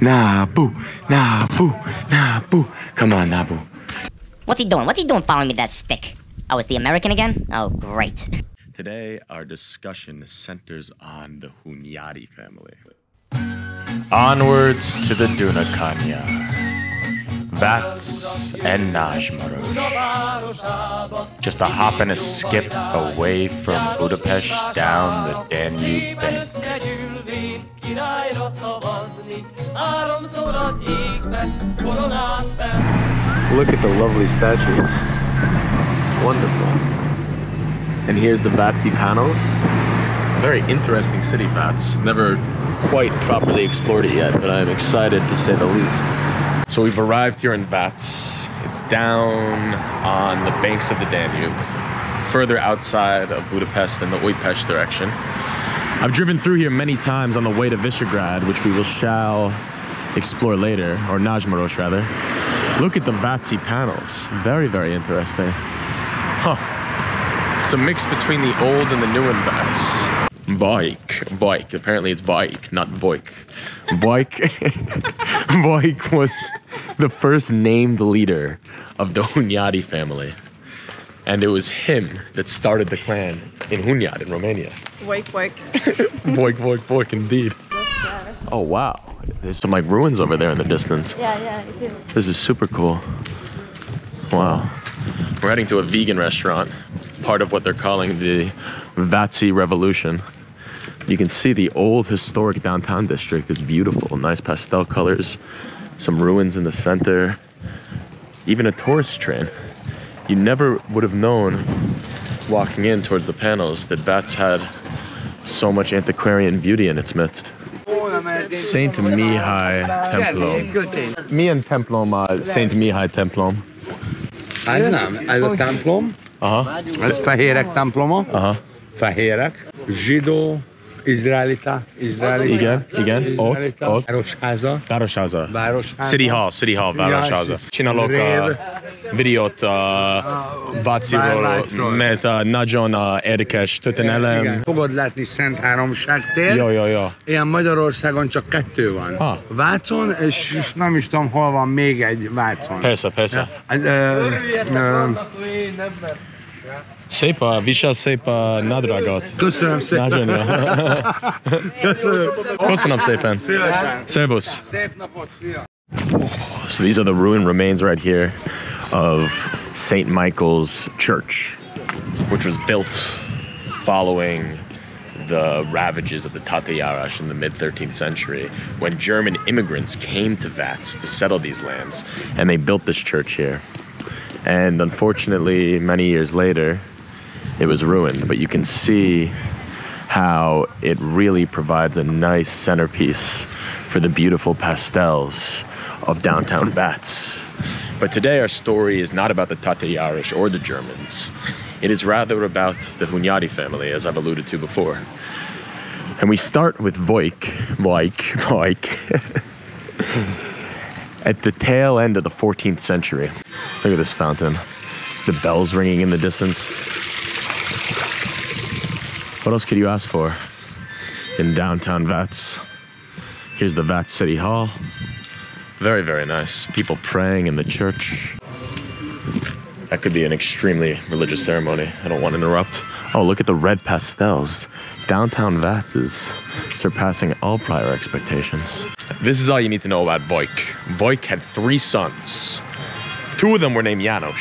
Nabu, Nabu, Nabu. Come on, Nabu. What's he doing? What's he doing following me with that stick? Oh, it's the American again? Oh, great. Today, our discussion centers on the Hunyadi family. Onwards to the Dunakanyar. Vác and Nagymaros. Just a hop and a skip away from Budapest down the Danube bank. Look at the lovely statues. Wonderful. And here's the Váci panels. Very interesting city, Vác. Never quite properly explored it yet, but I'm excited to say the least. So we've arrived here in Vác. It's down on the banks of the Danube, further outside of Budapest in the Újpest direction. I've driven through here many times on the way to Visegrad, which we will shall explore later, or Nagymaros rather. Look at the Váci panels. Very, very interesting. Huh. It's a mix between the old and the new in Vác. Bike. Bike. Apparently it's bike, not boik. Bike. Bike was the first named leader of the Hunyadi family. And it was him that started the clan in Hunyad in Romania. Wake, wake. Boik, boik, boik, indeed. Oh, wow. There's some like ruins over there in the distance. Yeah, yeah, it is. This is super cool. Wow. We're heading to a vegan restaurant, part of what they're calling the Váci Revolution. You can see the old historic downtown district is beautiful. Nice pastel colors, some ruins in the center, even a tourist train. You never would have known walking in towards the panels that Vác had so much antiquarian beauty in its midst. Saint Mihai Templom. Milyen templom a Saint Mihai templom? Hát nem, ez a templom, Aha, ez fehérek temploma, aha. fehérek, zsidó, izraelita, izraelita. Igen, igen, ott, ott. Városháza, Városháza. városháza. City Hall, City Hall, Városháza. Csinálok uh, videót uh, Váciról, Városról. mert uh, nagyon uh, érdekes történelem. Igen. Fogod látni Szent Háromság tér. Jó, jó, jó. Ilyen Magyarországon csak kettő van. Ah. Vácon, és nem is tudom, hol van még egy Vácon. Persze, persze. Hát, ö, ö, Szép a, visel szép a nadrágot. köszönöm szépen. Nagyon jó. Köszönöm. Köszönöm szépen. Szívesen. Servus. Szép napot, szia! So these are the ruined remains right here of St. Michael's Church, which was built following the ravages of the Tatárjárás in the mid 13th century when German immigrants came to Vác to settle these lands and they built this church here. And unfortunately, many years later, it was ruined, but you can see how it really provides a nice centerpiece for the beautiful pastels of downtown Vác. But today our story is not about the Tatárjárás or the Germans. It is rather about the Hunyadi family, as I've alluded to before. And we start with Voik, Voik, Voik, at the tail end of the 14th century. Look at this fountain. The bells ringing in the distance. What else could you ask for in downtown Vác? Here's the Vác City Hall. Very, very nice. People praying in the church. That could be an extremely religious ceremony. I don't want to interrupt. Oh, look at the red pastels. Downtown Vác is surpassing all prior expectations. This is all you need to know about Boik. Boik had three sons. Two of them were named Janos,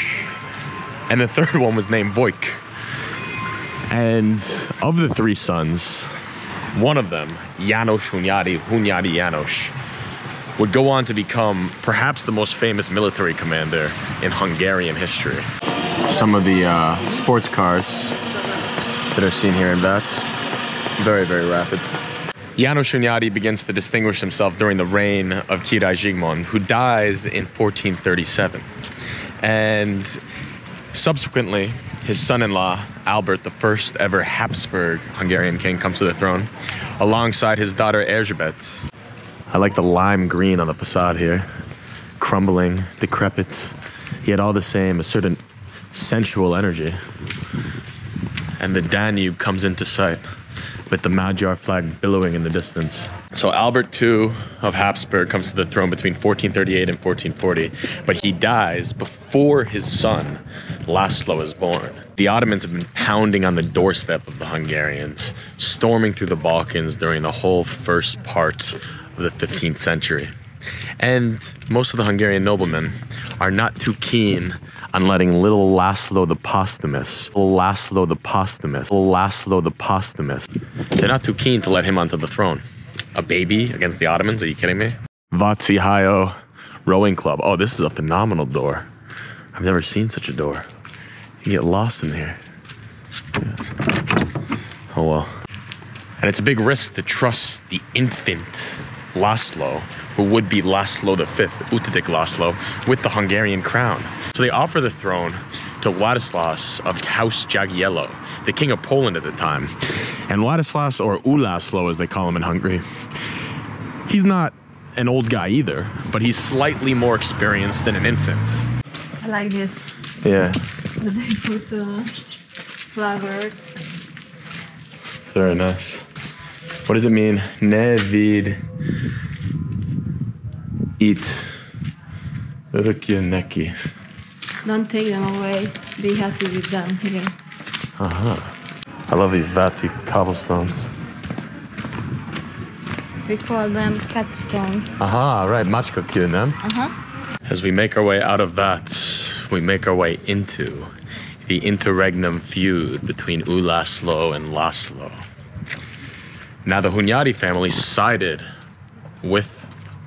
and the third one was named Boik. And of the three sons, one of them, Janos Hunyadi, Hunyadi Janos, would go on to become perhaps the most famous military commander in Hungarian history. Some of the uh, sports cars that are seen here in Vác, very, very rapid. Janos Hunyadi begins to distinguish himself during the reign of Király Zsigmond, who dies in 1437. And subsequently, his son-in-law, Albert, the first ever Habsburg Hungarian king, comes to the throne, alongside his daughter Erzsébet. I like the lime green on the facade here. Crumbling, decrepit. Had all the same, a certain sensual energy. And the Danube comes into sight. With the Magyar flag billowing in the distance. So Albert II of Habsburg comes to the throne between 1438 and 1440, but he dies before his son Laszlo is born. The Ottomans have been pounding on the doorstep of the Hungarians, storming through the Balkans during the whole first part of the 15th century. And most of the Hungarian noblemen are not too keen on letting little Laszlo the Posthumous, little Laszlo the Posthumous, little Laszlo the Posthumous, they're not too keen to let him onto the throne. A baby against the Ottomans? Are you kidding me? Hajo Rowing Club. Oh, this is a phenomenal door. I've never seen such a door. You get lost in here. Yes. Oh well. And it's a big risk to trust the infant Laszlo, who would be Laszlo V, Utedik Laszlo, with the Hungarian crown. So they offer the throne to Władysław of House Jagiello, the king of Poland at the time. And Władysław, or Ulaslo as they call him in Hungary, he's not an old guy either, but he's slightly more experienced than an infant. I like this. Yeah, they put uh, flowers. it's very nice. What does it mean? Nevid eat neki. Don't take them away. Be happy with them here. Uh-huh. I love these Váci cobblestones. We call them cat stones. Aha, right, Machka them. Uh-huh. As we make our way out of Vác, we make our way into the interregnum feud between Ulaslo and Laszlo. Now, the Hunyadi family sided with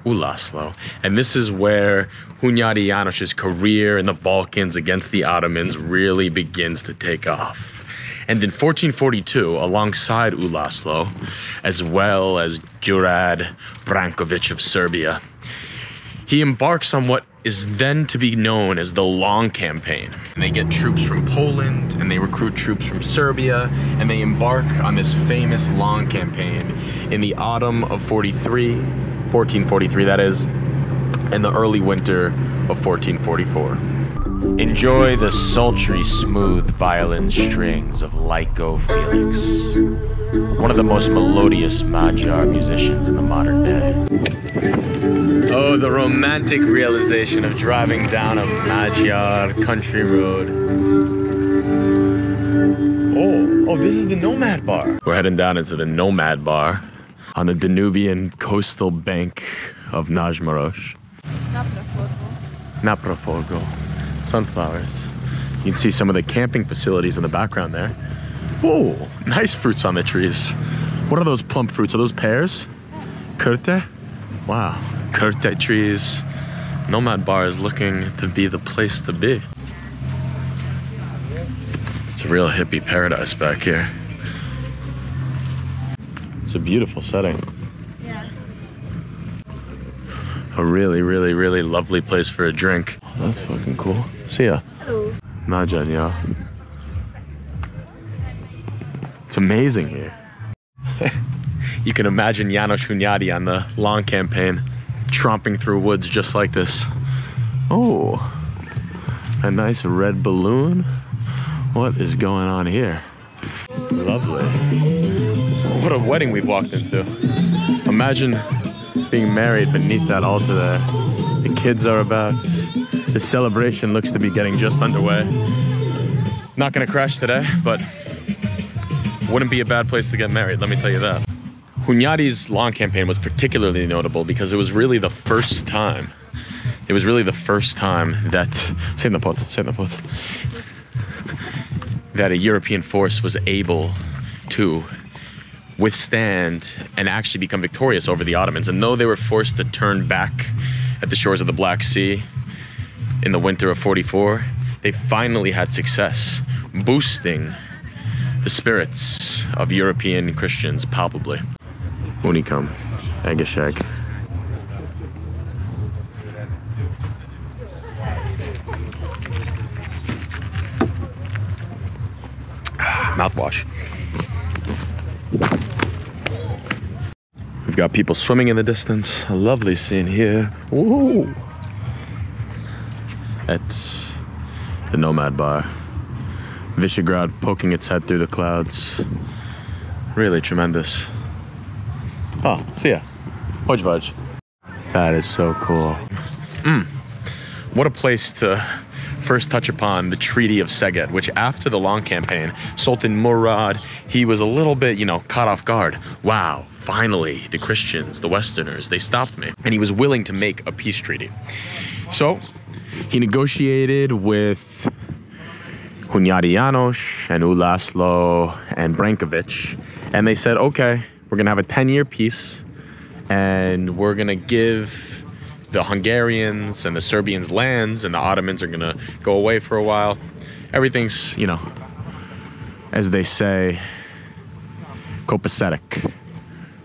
Ulaslo, and this is where Hunyadi Janos's career in the Balkans against the Ottomans really begins to take off. And in 1442, alongside Ulaslo, as well as Jurad Brankovic of Serbia, he embarks on what is then to be known as the Long Campaign. And they get troops from Poland and they recruit troops from Serbia and they embark on this famous Long Campaign in the autumn of 43, 1443 that is, and the early winter of 1444. Enjoy the sultry, smooth violin strings of Lajkó Félix, one of the most melodious Magyar musicians in the modern day. Oh, the romantic realization of driving down a Magyar country road. Oh, oh, this is the Nomad Bar. We're heading down into the Nomad Bar on the Danubian coastal bank of Nagymaros. Napraforgo. Sunflowers. You can see some of the camping facilities in the background there. Oh, nice fruits on the trees. What are those plump fruits? Are those pears? Kurte? Wow, Kurte trees. Nomad Bar is looking to be the place to be. It's a real hippie paradise back here. It's a beautiful setting. Yeah. A really, really, really lovely place for a drink. Oh, that's fucking cool. See ya. Hello. Majan, yeah. It's amazing here. you can imagine Janos Hunyadi on the long campaign tromping through woods just like this. Oh, a nice red balloon. What is going on here? Lovely. What a wedding we've walked into. Imagine being married beneath that altar there. The kids are about. The celebration looks to be getting just underway. Not gonna crash today, but wouldn't be a bad place to get married, let me tell you that. Hunyadi's long campaign was particularly notable because it was really the first time. It was really the first time that save the pot, save the pot. That a European force was able to withstand and actually become victorious over the Ottomans. And though they were forced to turn back at the shores of the Black Sea in the winter of 44, they finally had success, boosting the spirits of European Christians palpably. Unicum, Agashag. Mouthwash. We've got people swimming in the distance. A lovely scene here. Woo! At the Nomad Bar. Visegrad poking its head through the clouds. Really tremendous. Oh, see ya. Hodge Vudge. That is so cool. Mm. What a place to first touch upon the Treaty of Szeged, which after the long campaign, Sultan Murad, he was a little bit, you know, caught off guard. Wow, finally, the Christians, the Westerners, they stopped me. And he was willing to make a peace treaty. So he negotiated with Hunyadi Janos and Ulaslo and Brankovic, and they said, okay, we're gonna have a 10 year peace and we're gonna give the Hungarians and the Serbians lands and the Ottomans are gonna go away for a while. Everything's, you know, as they say, copacetic.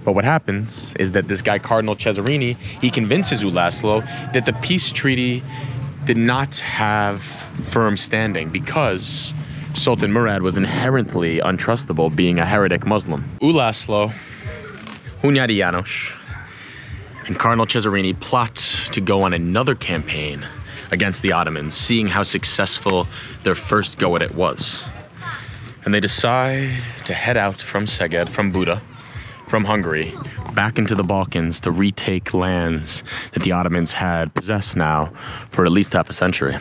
But what happens is that this guy, Cardinal Cesarini, he convinces Ulaslo that the peace treaty did not have firm standing because Sultan Murad was inherently untrustable, being a heretic Muslim. Ulaslo, Hunyadi Janos, and Cardinal Cesarini plot to go on another campaign against the Ottomans, seeing how successful their first go at it was. And they decide to head out from Szeged, from Buda, from Hungary, back into the Balkans to retake lands that the Ottomans had possessed now for at least half a century.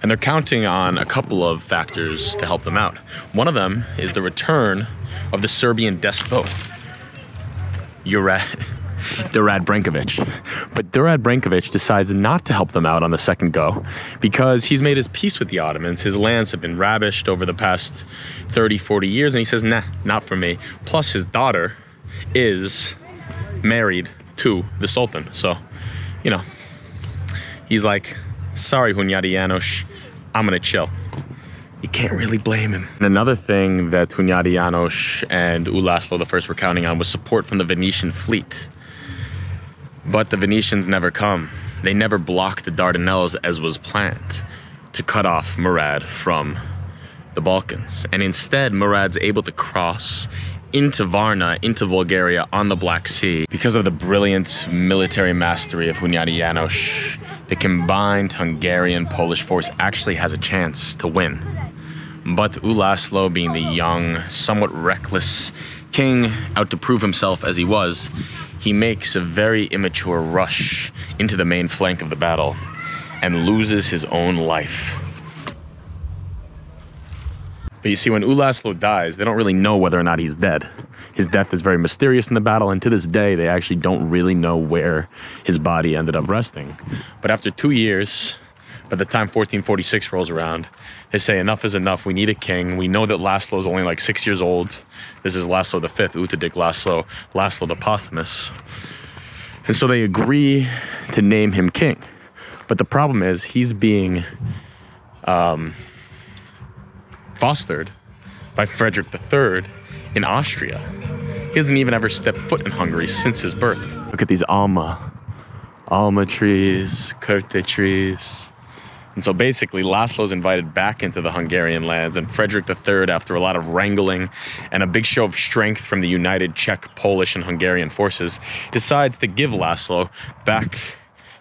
And they're counting on a couple of factors to help them out. One of them is the return of the Serbian despot, Juraj, Durad Brankovic. But Durad Brankovic decides not to help them out on the second go because he's made his peace with the Ottomans. His lands have been ravished over the past 30, 40 years, and he says, nah, not for me. Plus, his daughter is married to the Sultan. So, you know, he's like, sorry, Hunyadi I'm gonna chill. You can't really blame him. And another thing that Hunyadi Janos and Ulaslo I were counting on was support from the Venetian fleet. But the Venetians never come. They never block the Dardanelles as was planned to cut off Murad from the Balkans. And instead, Murad's able to cross into Varna, into Bulgaria on the Black Sea because of the brilliant military mastery of Hunyadi Janos. The combined Hungarian Polish force actually has a chance to win. But Ulaslo, being the young, somewhat reckless king, out to prove himself as he was, he makes a very immature rush into the main flank of the battle and loses his own life. But you see, when Ulaslo dies, they don't really know whether or not he's dead. His death is very mysterious in the battle, and to this day, they actually don't really know where his body ended up resting. But after two years, by the time 1446 rolls around, they say enough is enough. We need a king. We know that Laszlo is only like six years old. This is Laszlo the fifth, Utadik Laszlo, Laszlo the posthumous. And so they agree to name him king. But the problem is he's being um, fostered by Frederick III in Austria. He hasn't even ever stepped foot in Hungary since his birth. Look at these Alma, Alma trees, Kerte trees. And so basically, Laszlo's invited back into the Hungarian lands, and Frederick III, after a lot of wrangling and a big show of strength from the united Czech, Polish, and Hungarian forces, decides to give Laszlo back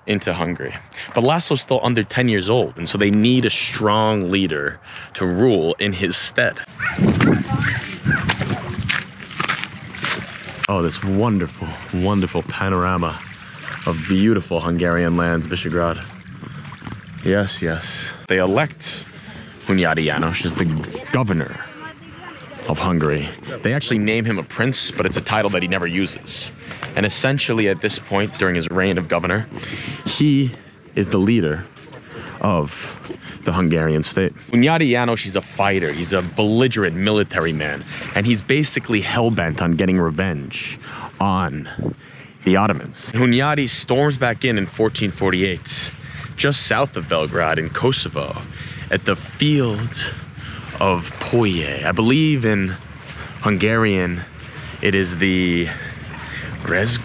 into Hungary. But Laszlo's still under 10 years old, and so they need a strong leader to rule in his stead. Oh, this wonderful, wonderful panorama of beautiful Hungarian lands, Visegrad. Yes, yes. They elect Hunyadi Janos as the governor of Hungary. They actually name him a prince, but it's a title that he never uses. And essentially, at this point, during his reign of governor, he is the leader of the Hungarian state. Hunyadi Janos, he's a fighter, he's a belligerent military man, and he's basically hell bent on getting revenge on the Ottomans. Hunyadi storms back in in 1448, just south of Belgrade in Kosovo, at the field of Polje. I believe in Hungarian it is the Rez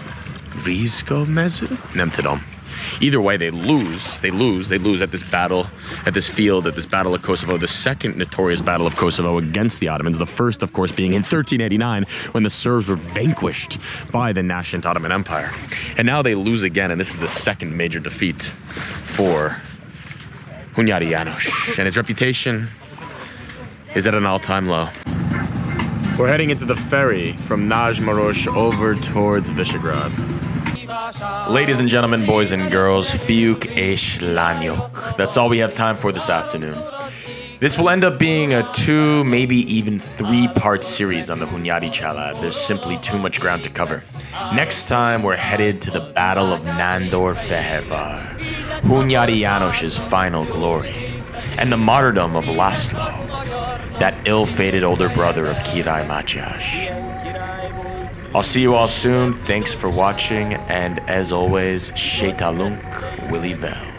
Rizko Mezu? Nem tudom. Either way, they lose. They lose. They lose at this battle, at this field, at this Battle of Kosovo, the second notorious Battle of Kosovo against the Ottomans. The first, of course, being in 1389 when the Serbs were vanquished by the nascent Ottoman Empire. And now they lose again, and this is the second major defeat for Hunyadi Janos. And his reputation is at an all time low. We're heading into the ferry from Nagymaros over towards Visegrad. Ladies and gentlemen, boys and girls, Fiuk Esh Lanyok. That's all we have time for this afternoon. This will end up being a two, maybe even three part series on the Hunyadi Család. There's simply too much ground to cover. Next time, we're headed to the Battle of Nándorfehérvár, Hunyadi Janosh's final glory, and the martyrdom of Laszlo, that ill fated older brother of Király Mátyás. I'll see you all soon. Thanks for watching, and as always, Shetalunk Willie Vel.